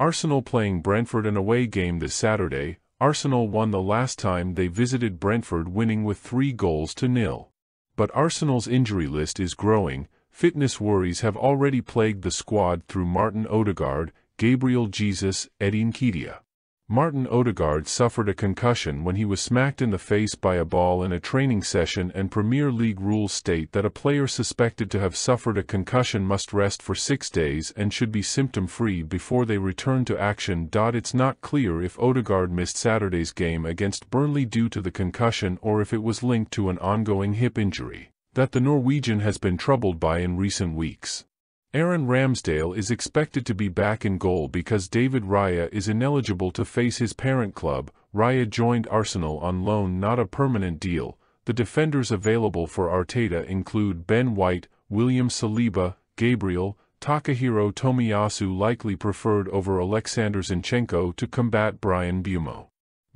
Arsenal playing Brentford an away game this Saturday, Arsenal won the last time they visited Brentford winning with three goals to nil. But Arsenal's injury list is growing, fitness worries have already plagued the squad through Martin Odegaard, Gabriel Jesus, Eddie Nketiah. Martin Odegaard suffered a concussion when he was smacked in the face by a ball in a training session and Premier League rules state that a player suspected to have suffered a concussion must rest for six days and should be symptom-free before they return to action. It's not clear if Odegaard missed Saturday's game against Burnley due to the concussion or if it was linked to an ongoing hip injury that the Norwegian has been troubled by in recent weeks. Aaron Ramsdale is expected to be back in goal because David Raya is ineligible to face his parent club. Raya joined Arsenal on loan not a permanent deal. The defenders available for Arteta include Ben White, William Saliba, Gabriel, Takahiro Tomiyasu likely preferred over Alexander Zinchenko to combat Bryan Mbeumo.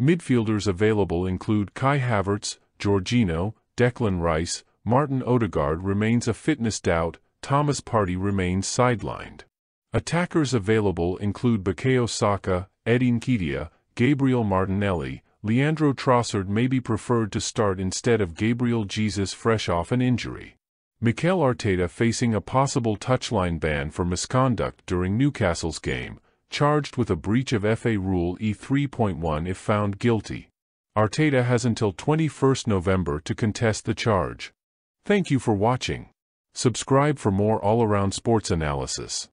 Midfielders available include Kai Havertz, Jorginho, Declan Rice, Martin Odegaard remains a fitness doubt, Thomas Partey remains sidelined. Attackers available include Bukayo Saka, Eddie Nketiah, Gabriel Martinelli, Leandro Trossard may be preferred to start instead of Gabriel Jesus fresh off an injury. Mikel Arteta facing a possible touchline ban for misconduct during Newcastle's game, charged with a breach of FA Rule E3.1 if found guilty. Arteta has until 21 November to contest the charge. Thank you for watching. Subscribe for more all-around sports analysis.